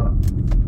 shot.